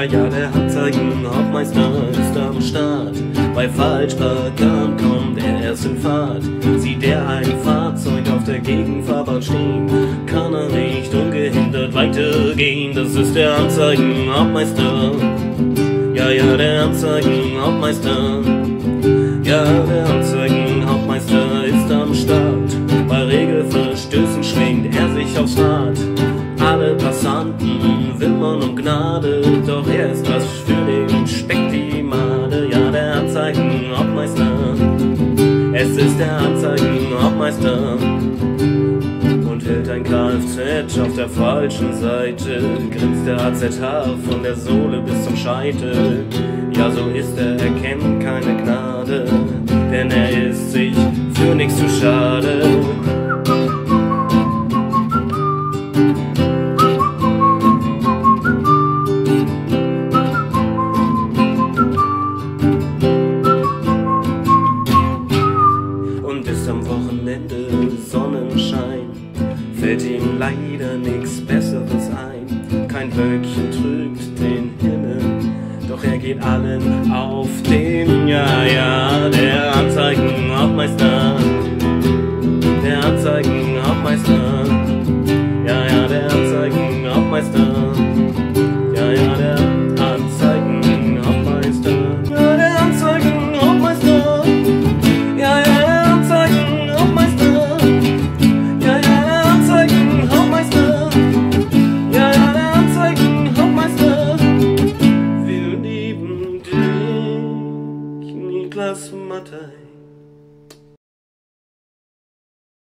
Hauptmeister ist am Start. Bei Falschparkern kommt er erst in Fahrt. Sieht er ein Fahrzeug auf der Gegenfahrbahn stehen, kann er nicht ungehindert weitergehen. Das ist der Anzeigenhauptmeister. Ja, ja, der Anzeigenhauptmeister. Ja, Gnade, doch er ist was für den Speck die Made. Ja, der Anzeigenhauptmeister, es ist der Anzeigenhauptmeister und hält ein Kfz auf der falschen Seite. Grinst der AZH von der Sohle bis zum Scheitel. Ja, so ist er, er kennt keine Gnade, Sonnenschein fällt ihm leider nichts Besseres ein. Kein Wölkchen trügt den Himmel, doch er geht allen auf den Ja, ja, der Anzeigenhauptmeister. Der Anzeigenhauptmeister. Ja, ja, der Anzeigenhauptmeister. time.